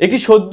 একটি সদ্য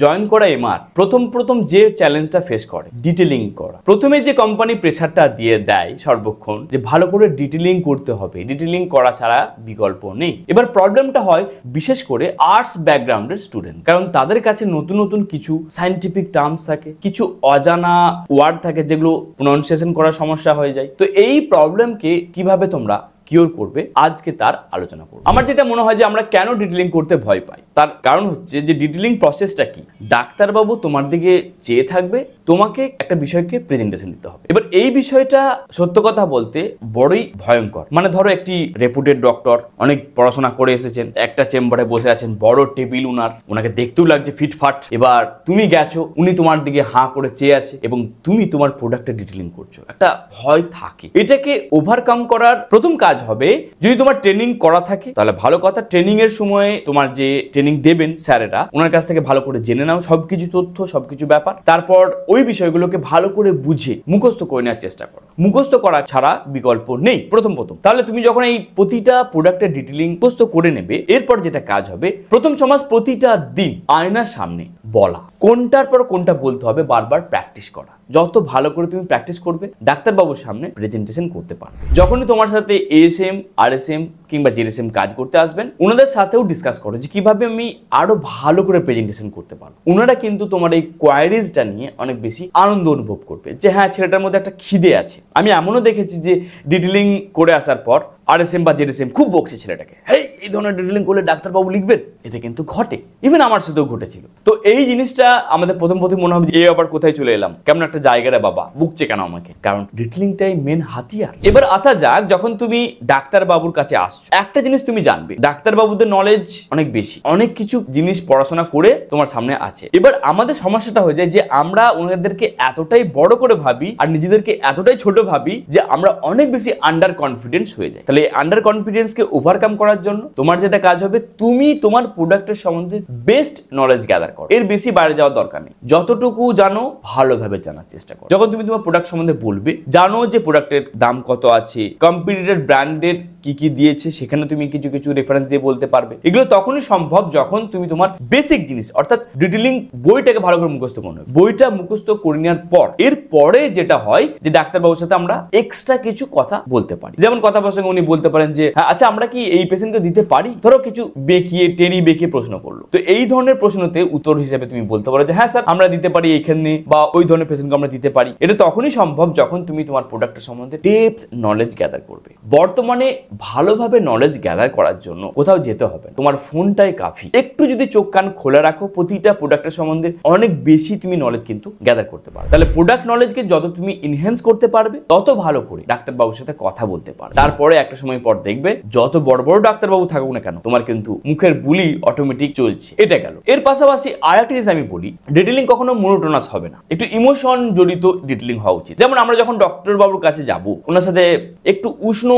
জয়েন করা এমআর প্রথম প্রথম যে চ্যালেঞ্জটা ফেস করে ডিটেলিং করা। প্রথমে যে কোম্পানি প্রেসারটা দিয়ে দেয় সর্বক্ষণ, যে ভালো করে ডিটেলিং করতে হবে ডিটেলিং করা ছাড়া বিকল্প নেই। এবার প্রবলেমটা হয় বিশেষ করে আর্টস ব্যাকগ্রাউন্ডের স্টুডেন্ট কারণ তাদের কাছে নতুন নতুন কিছু সাইন্টিফিক টার্মস থাকে, কিছু অজানা ওয়ার্ড থাকে যেগুলো প্রনাউন্সিয়েশন করার সমস্যা হয়ে যায়। তো এই প্রবলেমকে কীভাবে তোমরা কিওর করবে, আজকে তার আলোচনা করব। আমার যেটা মনে হয় যে আমরা কেন ডিটেলিং করতে ভয় পাই, তার কারণ হচ্ছে যে ডিটেলিং প্রসেসটা কি? ডাক্তারবাবু তোমার দিকে চেয়ে থাকবে, তোমাকে একটা বিষয়কে প্রেজেন্টেশন দিতে হবে। এবার এই বিষয়টা সত্য কথা বলতে বড়ই ভয়ঙ্কর। মানে ধরো একটি রেপুটেড ডক্টর অনেক পড়াশোনা করে এসেছেন, একটা চেম্বারে বসে আছেন, বড় টেবিল উনার ওনাকে দেখতেও লাগছে ফিটফাট। এবার তুমি গেছো, উনি তোমার দিকে হাঁ করে চেয়ে আছে এবং তুমি তোমার প্রোডাক্টের ডিটেলিং করছ। একটা ভয় থাকে। এটাকে ওভারকাম করার প্রথম কাজ হবে। যদি তোমার ট্রেনিং করা থাকে, তাহলে ভালো কথা ট্রেনিং এর সময় তোমার যে ট্রেনিং দেবেন স্যারেরা, ওনার কাছ থেকে ভালো করে জেনে নাও সবকিছু তথ্য, সবকিছু ব্যাপার। তারপর ওই বিষয়গুলোকে ভালো করে বুঝে মুখস্থ করে নেওয়ার চেষ্টা করো। মুখস্থ করা ছাড়া বিকল্প নেই, প্রথম প্রথম। তাহলে তুমি যখন এই প্রতিটা প্রোডাক্টের ডিটেলিং মুখস্থ করে নেবে, এরপর যেটা কাজ হবে, প্রথম ছমাস প্রতিটা দিন আয়নার সামনে বলা। কোনটার পর কোনটা বলতে হবে বারবার প্র্যাকটিস করা। যত ভালো করে তুমি প্র্যাকটিস করবে, ডাক্তারবাবুর সামনে প্রেজেন্টেশন করতে পারবে। যখনই তোমার সাথে এএসএম আরএসএম কিংবা জেএসএম কাজ করতে আসবেন ওনাদের সাথেও ডিসকাস করো যে কীভাবে আমি আরও ভালো করে প্রেজেন্টেশন করতে পারব। ওনারা কিন্তু তোমার এই কোয়ারিজটা নিয়ে অনেক বেশি আনন্দ অনুভব করবে যে হ্যাঁ ছেলেটার মধ্যে একটা খিদে আছে। আমি এমনও দেখেছি যে ডিটেলিং করে আসার পর আরএসএম বা জেডিসএম খুব বকছে ছেলেটাকে। হেই! এই ধরনের ডিটেলিং করলে ডাক্তারবাবু লিখবেন? এতে কিন্তু ঘটে। ইভেন আমার সাথেও ঘটেছিল। তো এই জিনিসটা আমাদের প্রথম প্রথম মনে হবে যে আবার কোথায় চলে এলাম? কেমন একটা জায়গায় বাবা? বুকছে কেন আমাকে? কারণ ডিটেলিংটাই মেন হাতিয়ার। এবার আসা যাক, যখন তুমি ডাক্তারবাবুর কাছে আসছো, একটা জিনিস তুমি জানবে, ডাক্তারবাবুদের নলেজ অনেক বেশি। অনেক কিছু জিনিস পড়াশোনা করে তোমার সামনে আছে। এবার আমাদের সমস্যাটা হয়ে যায় যে, আমরা ওনাদেরকে এতটাই বড় করে ভাবি আর নিজেদেরকে এতটাই ছোট ভাবি যে, আমরা অনেক বেশি আন্ডার কনফিডেন্স হয়ে যাই। তাহলে আন্ডার কনফিডেন্সকে ওভারকাম করার জন্য তোমার যেটা কাজ হবে, তুমি তোমার প্রোডাক্টের সম্বন্ধে বেস্ট নলেজ গ্যাদার করো। এর বেশি বাইরে যাওয়ার দরকার নেই। যতটুকু জানো, ভালোভাবে জানার চেষ্টা করো। যখন তুমি তোমার প্রোডাক্ট সম্বন্ধে বলবে, জানো যে প্রোডাক্টের দাম কত আছে কম্পিটিটেড ব্র্যান্ডের কি কি দিয়েছে সেখানে তুমি কিছু কিছু রেফারেন্স দিয়ে বলতে পারবে। এগুলো তখনই সম্ভব যখন তুমি তোমার বেসিক জিনিস অর্থাৎ ডিটেলিং বইটাকে ভালো করে মুখস্থ করে নেবে বইটা মুখস্থ করে নেওয়ার পর এর পরে যেটা হয় যে ডাক্তারবাবুর সাথে আমরা এক্সট্রা কিছু কথা বলতে পারি। যেমন কথা প্রসঙ্গে উনি বলতে পারেন যে হ্যাঁ, আচ্ছা আমরা কি এই পেশেন্টকে দিতে পারি? ধরো কিছু বেঁকিয়ে টেরি বেঁকিয়ে প্রশ্ন করল। তো এই ধরনের প্রশ্নতে উত্তর হিসেবে তুমি বলতে পারো যে হ্যাঁ স্যার আমরা দিতে পারি এখানে বা ওই ধরনের পেশেন্টকে আমরা দিতে পারি। এটা তখনই সম্ভব যখন তুমি তোমার প্রোডাক্টের সম্বন্ধে ডেপথ নলেজ গ্যাদার করবে। বর্তমানে ভালোভাবে নলেজ গ্যাদার করার জন্য কোথাও যেতে হবে। তোমার ফোনটাই কাফি। একটু যদি চোখ কান খোলা রাখো, প্রতিটা প্রোডাক্টের সম্বন্ধে অনেক বেশি তুমি নলেজ কিন্তু গ্যাদার করতে পারো তাহলে প্রোডাক্ট নলেজকে যত তুমি ইনহেন্স করতে পারবে, তত ভালো করে ডাক্তারবাবুর সাথে কথা বলতে পারো তারপরে একটা সময় পর দেখবে, যত বড় বড় ডাক্তারবাবু থাকুক না কেন, তোমার কিন্তু মুখের বুলি অটোমেটিক চলছে। এটা গেল। এর পাশাপাশি আর একটা জিনিস আমি বলি ডিটেলিং কখনো মোনোটোনাস হবে না। একটু ইমোশন জড়িত ডিটেলিং হওয়া উচিত। যেমন আমরা যখন ডক্টর বাবুর কাছে যাব, ওনার সাথে একটু উষ্ণ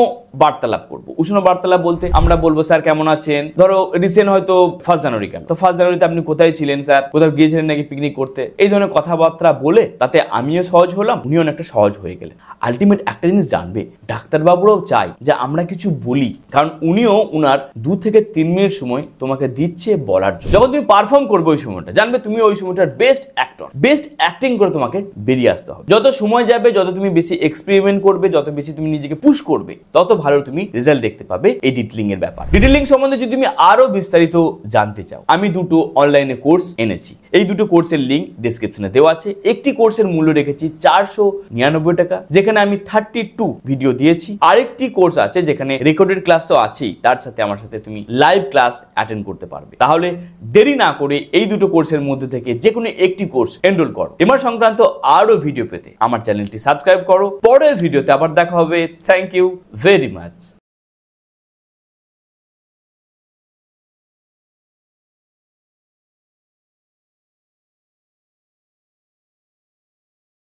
বার্তালাপ করব। উষ্ণ বার্তালাপ বলতে আমরা বলব, স্যার, কেমন আছেন? ধরো রিসেন্ট হয়তো ফার্স্ট জানুয়ারি কেন? তো ফার্স্ট জানুয়ারিতে আপনি কোথায় ছিলেন, স্যার? কোথাও গিয়েছিলেন নাকি পিকনিক করতে? এই ধরনের কথাবার্তা বলে তাতে আমিও সহজ হলাম, উনিও অনেকটা সহজ হয়ে গেলেন। আলটিমেট একটা জিনিস জানবে, ডাক্তারবাবুরাও চাই যে আমরা কিছু বলি, কারণ উনিও উনার দু থেকে তিন মিনিট সময় তোমাকে দিচ্ছে বলার জন্য। যখন তুমি পারফর্ম করবে ওই সময়টা, জানবে তুমি ওই সময়টার বেস্ট অ্যাক্টর বেস্ট অ্যাক্টিং করে তোমাকে বেরিয়ে আসতে হবে। যত সময় যাবে, যত তুমি বেশি এক্সপেরিমেন্ট করবে, যত বেশি তুমি নিজেকে পুশ করবে, তত ভালো তুমি রেজাল্ট দেখতে পাবে এই ডিটেলিং এর ব্যাপার। ডিটেলিং সম্বন্ধে যদি তুমি আরও বিস্তারিত জানতে চাও, আমি দুটো অনলাইনে কোর্স এনেছি। এই দুটো কোর্সের লিঙ্ক ডিসক্রিপশনে দেওয়া আছে। একটি কোর্সের মূল্য রেখেছি চারশো নিরানব্বই টাকা, যেখানে আমি থার্টি টু ভিডিও দিয়েছি। আরেকটি কোর্স আছে যেখানে রেকর্ডেড ক্লাস তো আছেই, তার সাথে আমার সাথে তুমি লাইভ ক্লাস অ্যাটেন্ড করতে পারবে। তাহলে দেরি না করে এই দুটো কোর্সের মধ্যে থেকে যে কোনো একটি কোর্স এনরোল করো। এমার সংক্রান্ত আরও ভিডিও পেতে আমার চ্যানেলটি সাবস্ক্রাইব করো। পরের ভিডিওতে আবার দেখা হবে। Thank you very much